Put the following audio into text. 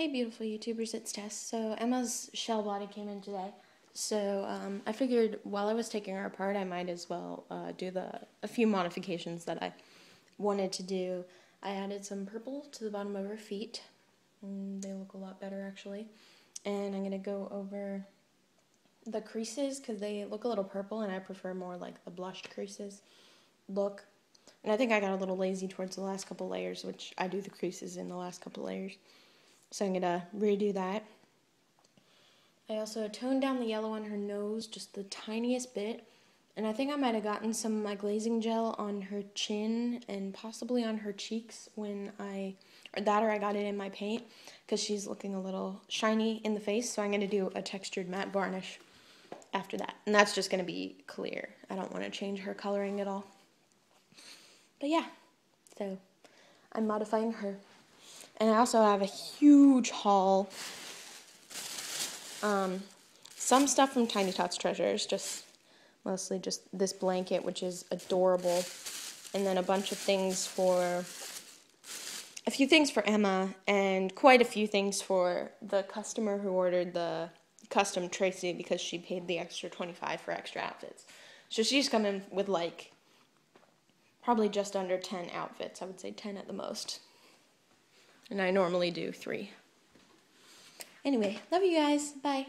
Hey, beautiful YouTubers, it's Tess. So, Emma's shell body came in today. So, um, I figured while I was taking her apart, I might as well uh, do the a few modifications that I wanted to do. I added some purple to the bottom of her feet. Mm, they look a lot better, actually. And I'm going to go over the creases because they look a little purple, and I prefer more like the blushed creases look. And I think I got a little lazy towards the last couple layers, which I do the creases in the last couple layers. So I'm going to redo that. I also toned down the yellow on her nose just the tiniest bit. And I think I might have gotten some of my glazing gel on her chin and possibly on her cheeks when I, or that or I got it in my paint because she's looking a little shiny in the face. So I'm going to do a textured matte varnish after that. And that's just going to be clear. I don't want to change her coloring at all. But yeah, so I'm modifying her. And I also have a huge haul. Um, some stuff from Tiny Tots Treasures, just mostly just this blanket, which is adorable. And then a bunch of things for, a few things for Emma, and quite a few things for the customer who ordered the custom Tracy because she paid the extra 25 for extra outfits. So she's coming with like probably just under 10 outfits. I would say 10 at the most and I normally do three. Anyway, love you guys. Bye.